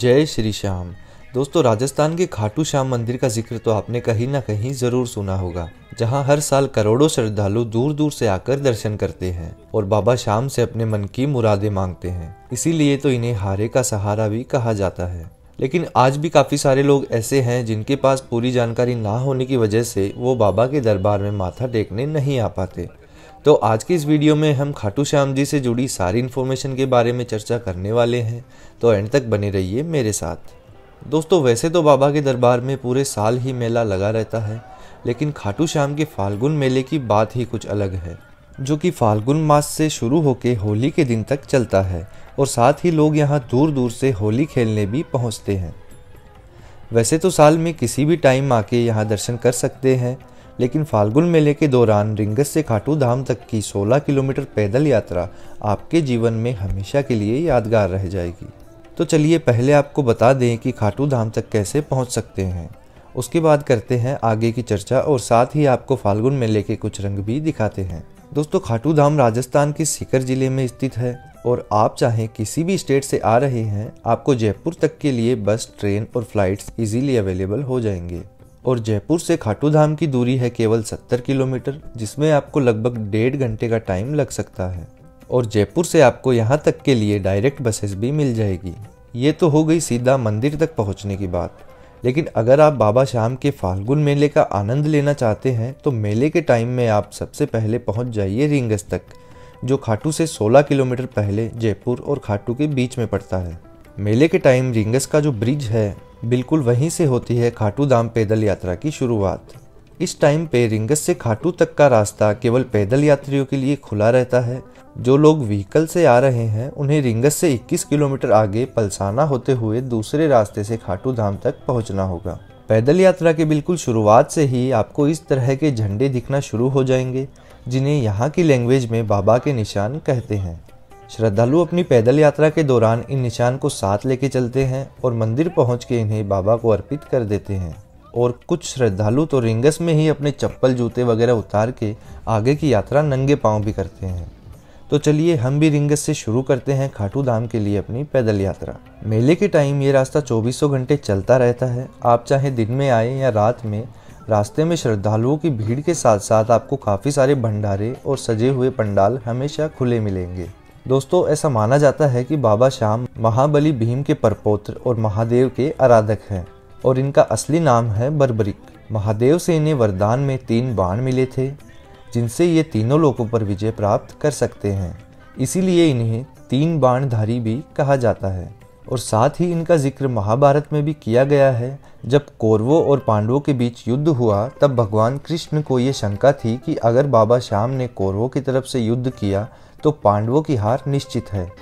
जय श्री श्याम। दोस्तों, राजस्थान के खाटू श्याम मंदिर का ज़िक्र तो आपने कहीं ना कहीं ज़रूर सुना होगा, जहाँ हर साल करोड़ों श्रद्धालु दूर दूर से आकर दर्शन करते हैं और बाबा श्याम से अपने मन की मुरादें मांगते हैं। इसीलिए तो इन्हें हारे का सहारा भी कहा जाता है। लेकिन आज भी काफ़ी सारे लोग ऐसे हैं जिनके पास पूरी जानकारी ना होने की वजह से वो बाबा के दरबार में माथा टेकने नहीं आ पाते। तो आज की इस वीडियो में हम खाटू श्याम जी से जुड़ी सारी इन्फॉर्मेशन के बारे में चर्चा करने वाले हैं। तो एंड तक बने रहिए मेरे साथ। दोस्तों, वैसे तो बाबा के दरबार में पूरे साल ही मेला लगा रहता है, लेकिन खाटू श्याम के फाल्गुन मेले की बात ही कुछ अलग है, जो कि फाल्गुन मास से शुरू होकर होली के दिन तक चलता है और साथ ही लोग यहाँ दूर दूर से होली खेलने भी पहुँचते हैं। वैसे तो साल में किसी भी टाइम आके यहाँ दर्शन कर सकते हैं लेकिन फाल्गुन मेले के दौरान रिंगस से खाटू धाम तक की 16 किलोमीटर पैदल यात्रा आपके जीवन में हमेशा के लिए यादगार रह जाएगी। तो चलिए पहले आपको बता दें कि खाटू धाम तक कैसे पहुँच सकते हैं। उसके बाद करते हैं आगे की चर्चा और साथ ही आपको फाल्गुन मेले के कुछ रंग भी दिखाते हैं। दोस्तों, खाटू धाम राजस्थान के सीकर ज़िले में स्थित है और आप चाहे किसी भी स्टेट से आ रहे हैं, आपको जयपुर तक के लिए बस, ट्रेन और फ्लाइट्स इजीली अवेलेबल हो जाएँगे। और जयपुर से खाटू धाम की दूरी है केवल 70 किलोमीटर, जिसमें आपको लगभग डेढ़ घंटे का टाइम लग सकता है। और जयपुर से आपको यहाँ तक के लिए डायरेक्ट बसेस भी मिल जाएगी। ये तो हो गई सीधा मंदिर तक पहुँचने की बात। लेकिन अगर आप बाबा श्याम के फाल्गुन मेले का आनंद लेना चाहते हैं तो मेले के टाइम में आप सबसे पहले पहुँच जाइए रिंगस तक, जो खाटू से 16 किलोमीटर पहले जयपुर और खाटू के बीच में पड़ता है। मेले के टाइम रिंगस का जो ब्रिज है बिल्कुल वहीं से होती है खाटू धाम पैदल यात्रा की शुरुआत। इस टाइम पे रिंगस से खाटू तक का रास्ता केवल पैदल यात्रियों के लिए खुला रहता है। जो लोग व्हीकल से आ रहे हैं, उन्हें रिंगस से 21 किलोमीटर आगे पलसाना होते हुए दूसरे रास्ते से खाटू धाम तक पहुँचना होगा। पैदल यात्रा के बिल्कुल शुरुआत से ही आपको इस तरह के झंडे दिखना शुरू हो जाएँगे, जिन्हें यहाँ की लैंग्वेज में बाबा के निशान कहते हैं। श्रद्धालु अपनी पैदल यात्रा के दौरान इन निशान को साथ लेके चलते हैं और मंदिर पहुँच के इन्हें बाबा को अर्पित कर देते हैं। और कुछ श्रद्धालु तो रिंगस में ही अपने चप्पल, जूते वगैरह उतार के आगे की यात्रा नंगे पाँव भी करते हैं। तो चलिए हम भी रिंगस से शुरू करते हैं खाटू धाम के लिए अपनी पैदल यात्रा। मेले के टाइम ये रास्ता चौबीसों घंटे चलता रहता है। आप चाहे दिन में आए या रात में, रास्ते में श्रद्धालुओं की भीड़ के साथ साथ आपको काफ़ी सारे भंडारे और सजे हुए पंडाल हमेशा खुले मिलेंगे। दोस्तों, ऐसा माना जाता है कि बाबा श्याम महाबली भीम के परपोत्र और महादेव के आराधक हैं और इनका असली नाम है बर्बरिक। महादेव से इन्हें वरदान में तीन बाण मिले थे, जिनसे ये तीनों लोगों पर विजय प्राप्त कर सकते हैं। इसीलिए इन्हें तीन बाणधारी भी कहा जाता है। और साथ ही इनका ज़िक्र महाभारत में भी किया गया है। जब कौरवों और पांडवों के बीच युद्ध हुआ, तब भगवान कृष्ण को ये शंका थी कि अगर बाबा श्याम ने कौरवों की तरफ़ से युद्ध किया तो पांडवों की हार निश्चित है।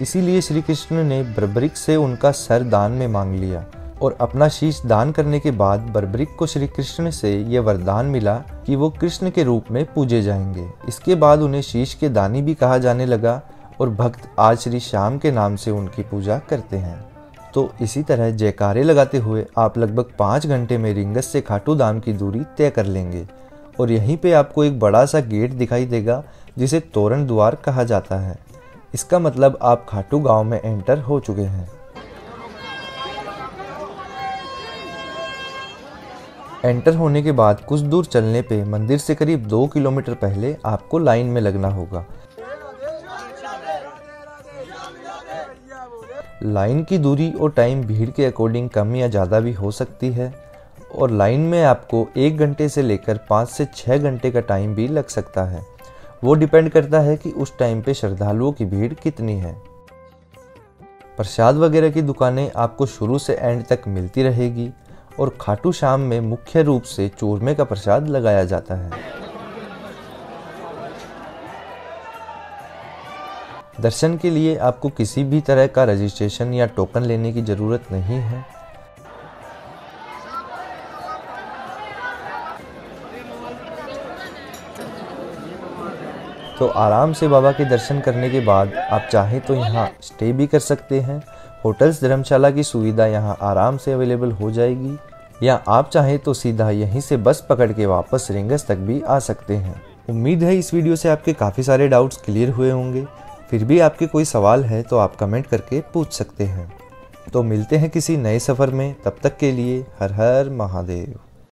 इसीलिए श्री कृष्ण ने बर्बरिक से उनका सर दान में मांग लिया और अपना शीश दान करने के बाद बर्बरिक को श्री कृष्ण से यह वरदान मिला कि वो कृष्ण के रूप में पूजे जाएँगे। इसके बाद उन्हें शीश के दानी भी कहा जाने लगा और भक्त आज श्री श्याम के नाम से उनकी पूजा करते हैं। तो इसी तरह जयकारे लगाते हुए आप लगभग पाँच घंटे में रिंगस से खाटू धाम की दूरी तय कर लेंगे और यहीं पे आपको एक बड़ा सा गेट दिखाई देगा जिसे तोरण द्वार कहा जाता है। इसका मतलब आप खाटू गाँव में एंटर हो चुके हैं। एंटर होने के बाद कुछ दूर चलने पे मंदिर से करीब दो किलोमीटर पहले आपको लाइन में लगना होगा। लाइन की दूरी और टाइम भीड़ के अकॉर्डिंग कम या ज़्यादा भी हो सकती है और लाइन में आपको एक घंटे से लेकर पाँच से छः घंटे का टाइम भी लग सकता है। वो डिपेंड करता है कि उस टाइम पे श्रद्धालुओं की भीड़ कितनी है। प्रसाद वगैरह की दुकानें आपको शुरू से एंड तक मिलती रहेगी और खाटू शाम में मुख्य रूप से चूरमे का प्रसाद लगाया जाता है। दर्शन के लिए आपको किसी भी तरह का रजिस्ट्रेशन या टोकन लेने की ज़रूरत नहीं है। तो आराम से बाबा के दर्शन करने के बाद आप चाहें तो यहाँ स्टे भी कर सकते हैं। होटल्स धर्मशाला की सुविधा यहाँ आराम से अवेलेबल हो जाएगी। या आप चाहें तो सीधा यहीं से बस पकड़ के वापस रिंगस तक भी आ सकते हैं। उम्मीद है इस वीडियो से आपके काफ़ी सारे डाउट्स क्लियर हुए होंगे। फिर भी आपके कोई सवाल है तो आप कमेंट करके पूछ सकते हैं। तो मिलते हैं किसी नए सफ़र में। तब तक के लिए हर हर महादेव।